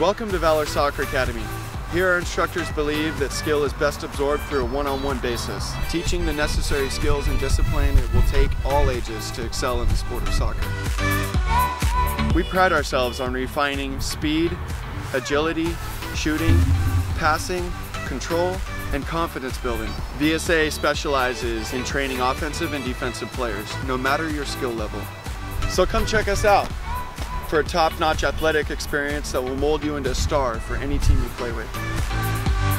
Welcome to Valor Soccer Academy. Here our instructors believe that skill is best absorbed through a one-on-one basis, teaching the necessary skills and discipline it will take all ages to excel in the sport of soccer. We pride ourselves on refining speed, agility, shooting, passing, control, and confidence building. VSA specializes in training offensive and defensive players, no matter your skill level. So come check us out for a top-notch athletic experience that will mold you into a star for any team you play with.